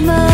the